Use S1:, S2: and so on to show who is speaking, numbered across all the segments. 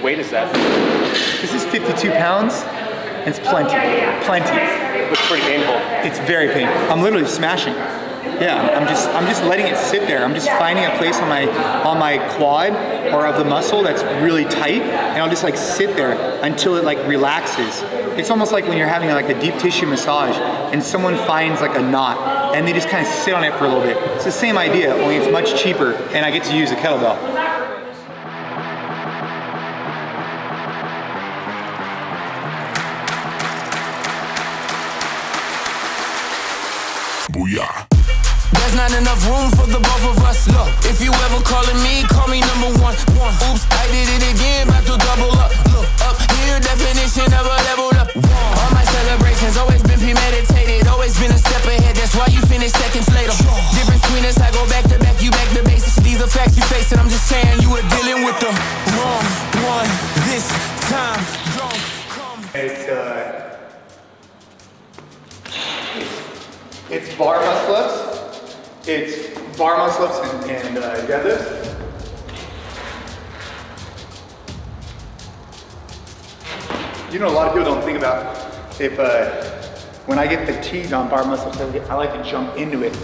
S1: What weight is that?
S2: This is 52 pounds. and It's plenty, plenty.
S1: Looks pretty painful.
S2: It's very painful. I'm literally smashing. Yeah, I'm just I'm just letting it sit there. I'm just finding a place on my on my quad or of the muscle that's really tight, and I'll just like sit there until it like relaxes. It's almost like when you're having like a deep tissue massage and someone finds like a knot and they just kind of sit on it for a little bit. It's the same idea, only it's much cheaper, and I get to use a kettlebell.
S3: Booyah.
S4: There's not enough room for the both of us. Look, if you ever calling me, call me number one. one. Oops, I did it again, about to double up. Look, up here, definition of a leveled up. One. All my celebrations always been premeditated, always been a step
S2: Bar muscle ups and, and uh, deadlifts. You know, a lot of people don't think about if uh, when I get fatigued on bar muscle ups, I like- I like to jump into it.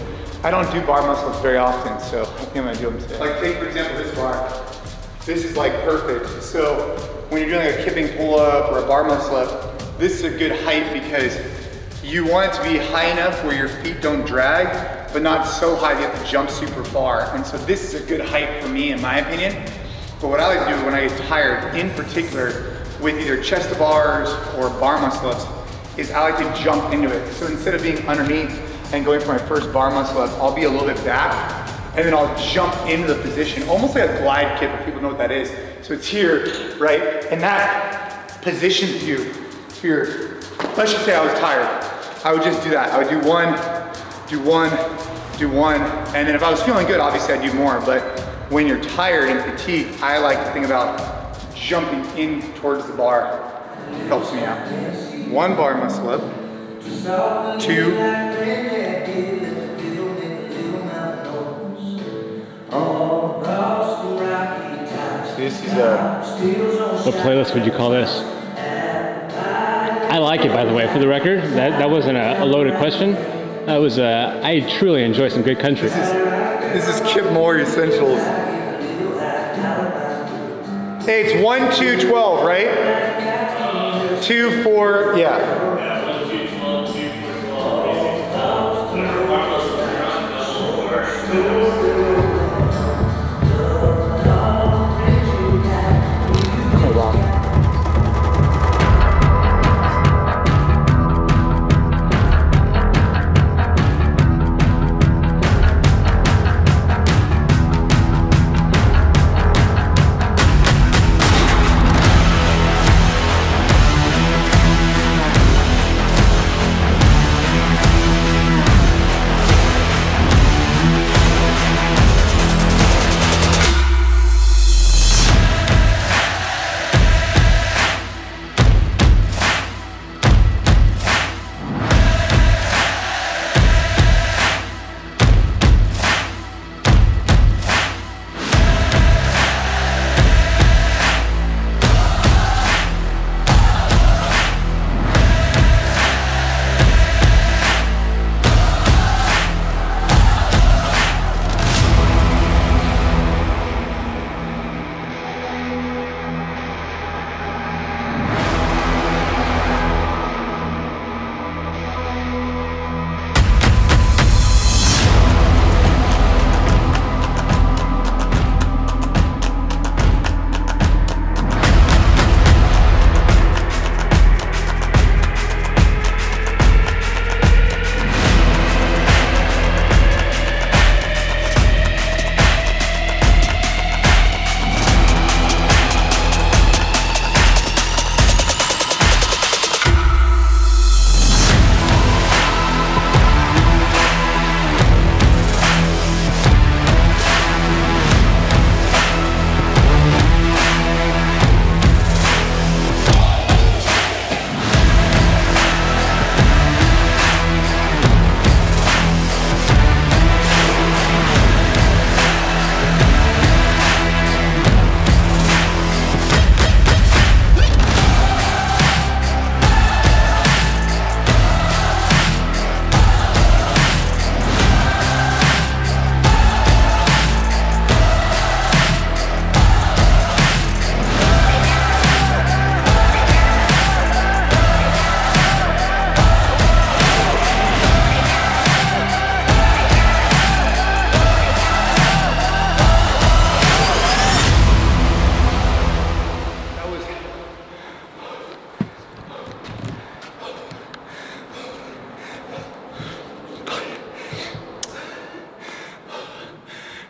S2: I don't do bar muscle ups very often, so I think I'm gonna do them today. Like take for example this bar. This is like perfect. So when you're doing a kipping pull up or a bar muscle up, this is a good height because you want it to be high enough where your feet don't drag, but not so high that you have to jump super far. And so this is a good height for me, in my opinion. But what I like to do when I get tired, in particular, with either chest to bars or bar muscle ups, is I like to jump into it. So instead of being underneath and going for my first bar muscle up, I'll be a little bit back, and then I'll jump into the position, almost like a glide kip, if people know what that is. So it's here, right? And that positions you your, let's just say I was tired. I would just do that. I would do one, do one, do one, and then if I was feeling good, obviously I'd do more, but when you're tired and fatigued, I like to think about jumping in towards the bar. Helps me out. One bar muscle up, two, this is a,
S1: What playlist would you call this? I like it, by the way, for the record. That, that wasn't a, a loaded question. That was, uh, I truly enjoy some good country.
S2: this is Kip Moore Essentials. Hey, it's one, two, twelve, right? Two, four, yeah.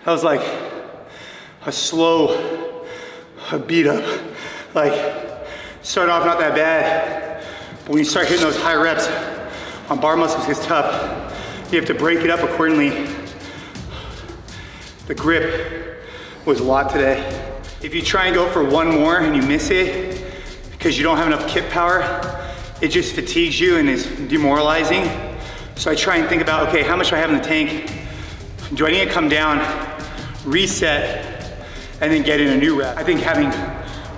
S2: That was like a slow a beat up. Like, start off not that bad. But when you start hitting those high reps on bar muscles, gets tough. You have to break it up accordingly. The grip was a lot today. If you try and go for one more and you miss it because you don't have enough kip power, it just fatigues you and is demoralizing. So I try and think about, okay, how much do I have in the tank? Do I need to come down, reset, and then get in a new rep? I think having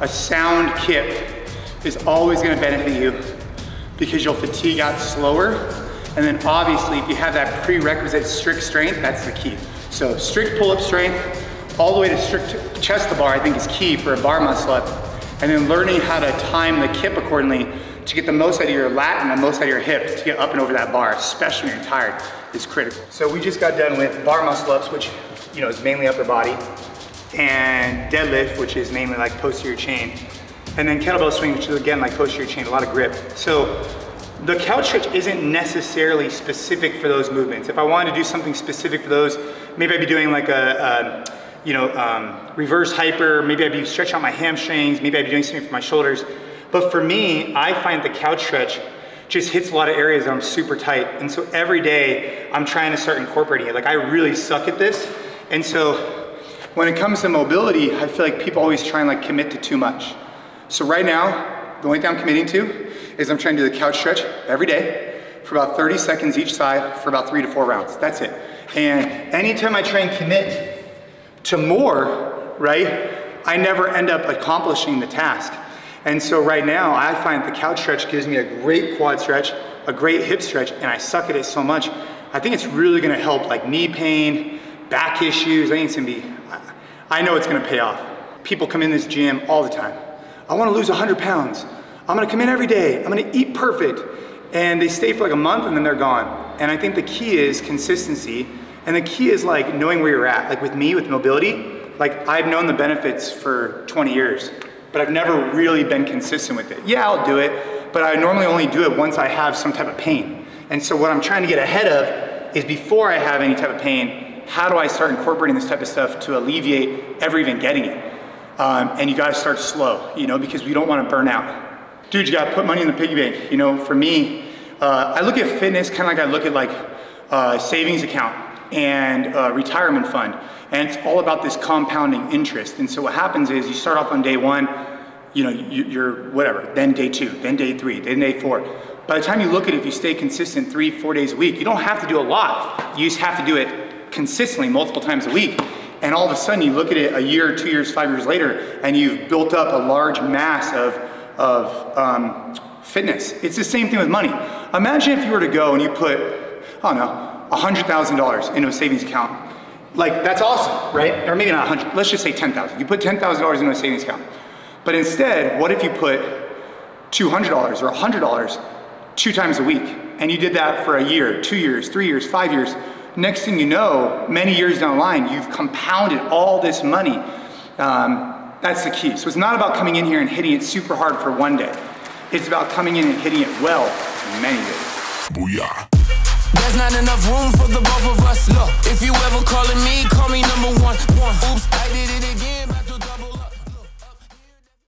S2: a sound kip is always gonna benefit you because you'll fatigue out slower. And then obviously, if you have that prerequisite strict strength, that's the key. So strict pull-up strength, all the way to strict chest to bar, I think is key for a bar muscle up. And then learning how to time the kip accordingly to get the most out of your lat and the most out of your hip to get up and over that bar, especially when you're tired, is critical. So we just got done with bar muscle ups, which you know is mainly upper body, and deadlift, which is mainly like posterior chain, and then kettlebell swing, which is again like posterior chain, a lot of grip. So the couch stretch isn't necessarily specific for those movements. If I wanted to do something specific for those, maybe I'd be doing like a, a you know, um, reverse hyper, maybe I'd be stretching out my hamstrings, maybe I'd be doing something for my shoulders. But for me, I find the couch stretch just hits a lot of areas that I'm super tight. And so every day I'm trying to start incorporating it. Like I really suck at this. And so when it comes to mobility, I feel like people always try and like commit to too much. So right now, the only thing I'm committing to is I'm trying to do the couch stretch every day for about 30 seconds each side for about three to four rounds. That's it. And anytime I try and commit to more, right, I never end up accomplishing the task. And so right now, I find the couch stretch gives me a great quad stretch, a great hip stretch, and I suck at it so much. I think it's really gonna help like knee pain, back issues. I think it's gonna be, I know it's gonna pay off. People come in this gym all the time. I wanna lose 100 pounds. I'm gonna come in every day. I'm gonna eat perfect. And they stay for like a month and then they're gone. And I think the key is consistency. And the key is like knowing where you're at. Like with me, with mobility, like I've known the benefits for 20 years but I've never really been consistent with it. Yeah, I'll do it, but I normally only do it once I have some type of pain. And so what I'm trying to get ahead of is before I have any type of pain, how do I start incorporating this type of stuff to alleviate ever even getting it? Um, and you gotta start slow, you know, because we don't wanna burn out. Dude, you gotta put money in the piggy bank. You know, for me, uh, I look at fitness kind of like I look at like uh, savings account and uh, retirement fund. And it's all about this compounding interest. And so what happens is you start off on day one, you know, you, are whatever, then day two, then day three, then day four. By the time you look at it, if you stay consistent three, four days a week, you don't have to do a lot. You just have to do it consistently multiple times a week. And all of a sudden you look at it a year, two years, five years later, and you've built up a large mass of, of um, fitness. It's the same thing with money. Imagine if you were to go and you put, I don't know, $100,000 into a savings account like that's awesome, right? Or maybe not 100, let's just say 10,000. You put $10,000 into a savings account. But instead, what if you put $200 or $100 two times a week? And you did that for a year, two years, three years, five years. Next thing you know, many years down the line, you've compounded all this money. Um, that's the key. So it's not about coming in here and hitting it super hard for one day. It's about coming in and hitting it well many days. Booyah.
S4: There's not enough room for the both of us. Look, if you ever calling me, call me number one. one. Oops, I did it again.